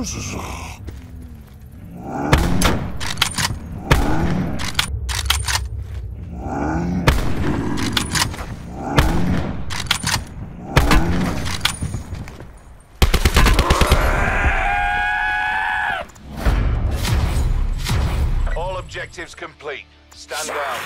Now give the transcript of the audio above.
All objectives complete. Stand down.